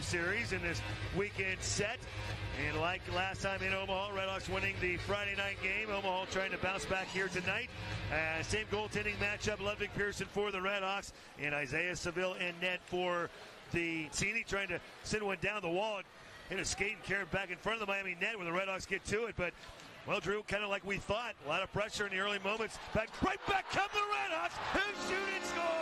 series in this weekend set. And like last time in Omaha, Redhawks winning the Friday night game. Omaha trying to bounce back here tonight. Uh, same goaltending matchup. Ludvig Persson for the Redhawks and Isaiah Saville in net for the Cini trying to send one down the wall. Hit a skate and carry it back in front of the Miami net when the Redhawks get to it. But well, Drew, kind of like we thought. A lot of pressure in the early moments. Back, right back come the Redhawks, who shoot and score!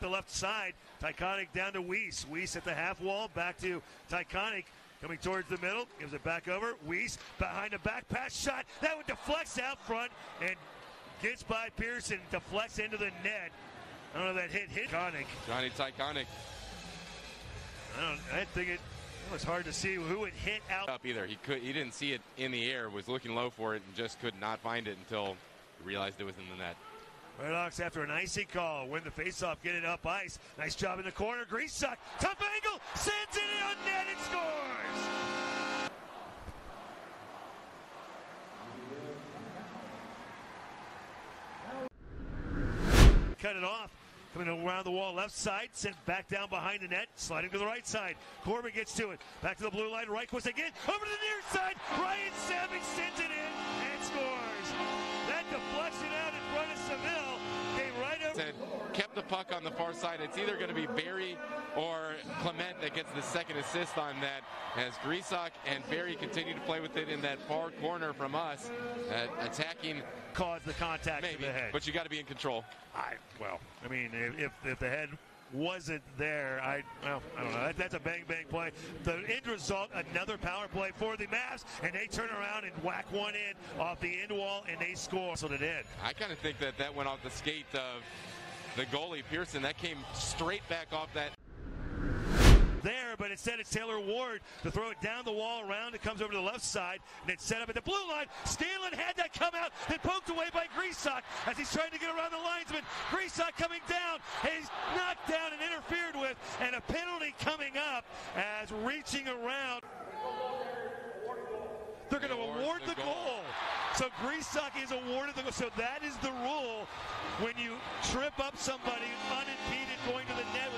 Up the left side. Tychonick down to Weiss. Weiss at the half wall, back to Tychonick. Coming towards the middle, gives it back over. Weiss behind the back pass shot. That one deflects out front and gets by Persson, deflects into the net. I don't know if that hit hit Tychonick. Jonny Tychonick I don't. I think it, it was hard to see who it hit out. up either. He could he didn't see it in the air, was looking low for it, and just could not find it until he realized it was in the net. Redhawks after an icy call win the faceoff, get it up ice. Nice job in the corner. Greasock, tough angle, sends it in on net and scores. Cut it off. Coming around the wall, left side, sent back down behind the net, sliding to the right side. Corbin gets to it. Back to the blue line, Reichquist again, over to the near side. Ryan Savage sends it in and scores. Right kept the puck on the far side. It's either going to be Barry or Clement that gets the second assist on that. As Greasock and Barry continue to play with it in that far corner from us, uh, attacking Caused the contact maybe, to the head. but you got to be in control. I well, I mean, if if the head wasn't there, I well, I don't know. That, that's a bang bang play. The end result, another power play for the Mavs, and they turn around and whack one in off the end wall, and they score. So it in. I kind of think that that went off the skate of the goalie Persson. That came straight back off that there, but instead it's Taylor Ward to throw it down the wall around. It comes over to the left side, and it's set up at the blue line. Scanlon had that come out, then poked away by Greasock as he's trying to get around the linesman. Greasock coming down, he's knocked down and interfered with, and a penalty coming up as reaching around. They're going to Award the the goal. goal. So Greasock is awarded the goal. So that is the rule when you trip up somebody unimpeded going to the net